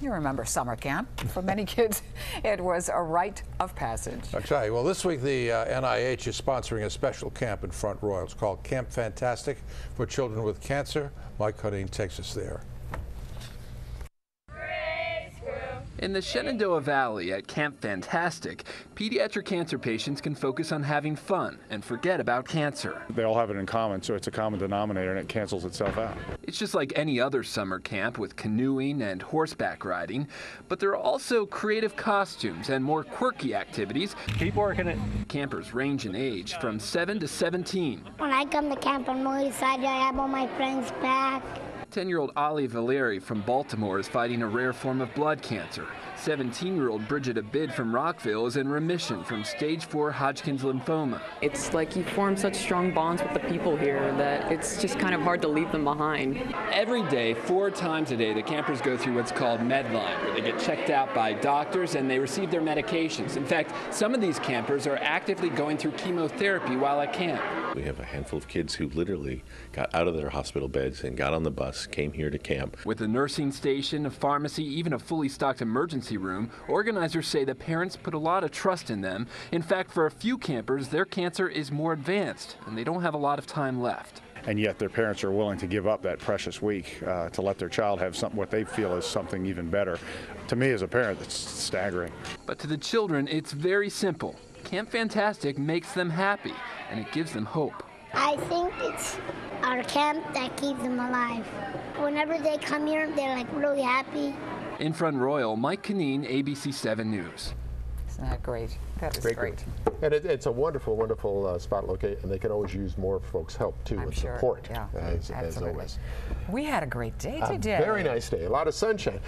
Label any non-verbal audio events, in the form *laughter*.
You remember summer camp. For many kids, *laughs* it was a rite of passage. Okay. Well, this week the uh, NIH is sponsoring a special camp in Front Royal. It's called Camp Fantastic for Children with Cancer. Mike Conneen takes us there. In the Shenandoah Valley at Camp Fantastic, pediatric cancer patients can focus on having fun and forget about cancer. They all have it in common, so it's a common denominator and it cancels itself out. It's just like any other summer camp with canoeing and horseback riding, but there are also creative costumes and more quirky activities. Keep working it. Campers range in age from 7 to 17. When I come to camp, I'm really excited. I have all my friends back. 10 year old Ali Valeri from Baltimore is fighting a rare form of blood cancer. 17 year old Bridget Abid from Rockville is in remission from stage 4 Hodgkin's lymphoma. It's like you form such strong bonds with the people here that it's just kind of hard to leave them behind. Every day, four times a day, the campers go through what's called Medline, where they get checked out by doctors and they receive their medications. In fact, some of these campers are actively going through chemotherapy while at camp. We have a handful of kids who literally got out of their hospital beds and got on the bus, came here to camp. With a nursing station, a pharmacy, even a fully stocked emergency room, organizers say the parents put a lot of trust in them. In fact, for a few campers, their cancer is more advanced and they don't have a lot of time left and yet their parents are willing to give up that precious week uh, to let their child have something what they feel is something even better. To me as a parent, it's staggering. But to the children, it's very simple. Camp Fantastic makes them happy, and it gives them hope. I think it's our camp that keeps them alive. Whenever they come here, they're like really happy. In Front Royal, Mike Conneen, ABC 7 News. Isn't that great? That is great. great. And it, it's a wonderful, wonderful uh, spot located, and they can always use more folks' help too I'm and sure. support, yeah, as, absolutely. as always. We had a great day a today. Very nice day, a lot of sunshine.